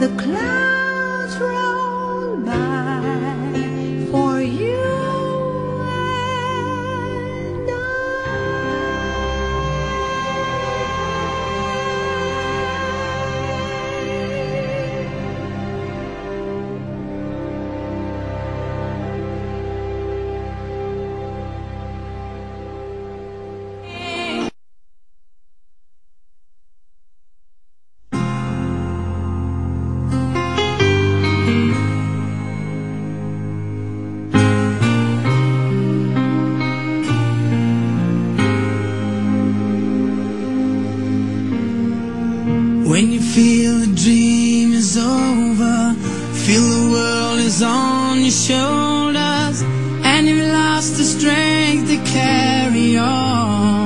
the clouds. When you feel the dream is over Feel the world is on your shoulders And you've lost the strength to carry on.